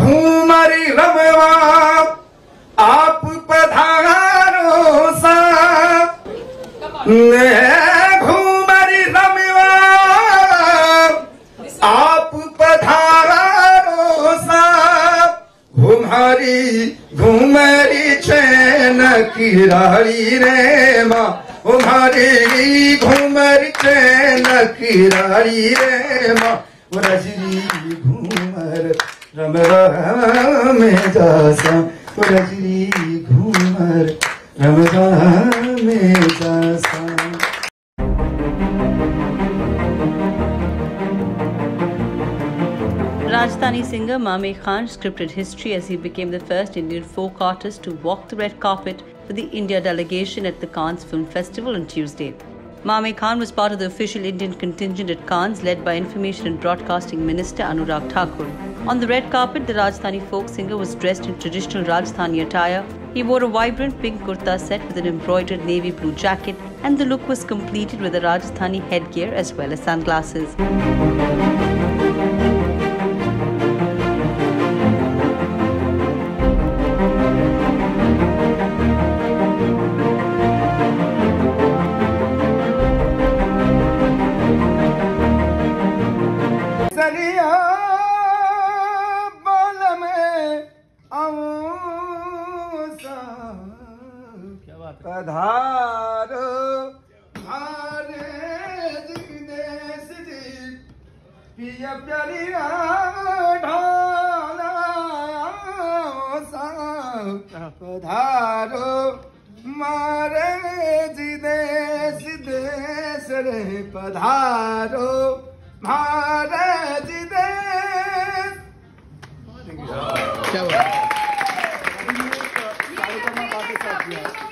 घूमरी रमवा आप पधारो सा घूमरी रमवा आप पधारो सा घुमरी घुमरी चैन किरारी रे माँ घुमरी घुमरी चैन किरारी रे माँ रजनी घूमर रमवा में दासा रजनी घूमर रमवा में दासा Rajasthani singer Mame Khan scripted history as he became the first Indian folk artist to walk the red carpet for the India delegation at the Cannes Film Festival on Tuesday. Mame Khan was part of the official Indian contingent at Cannes led by Information and Broadcasting Minister Anurag Thakur. On the red carpet, the Rajasthani folk singer was dressed in traditional Rajasthani attire. He wore a vibrant pink kurta set with an embroidered navy blue jacket, and the look was completed with a Rajasthani headgear as well as sunglasses. पधारो। मारे जी देस जी ढोला पधारो। मारे जी देश देस रे पधारो। मारे जी देस Yes.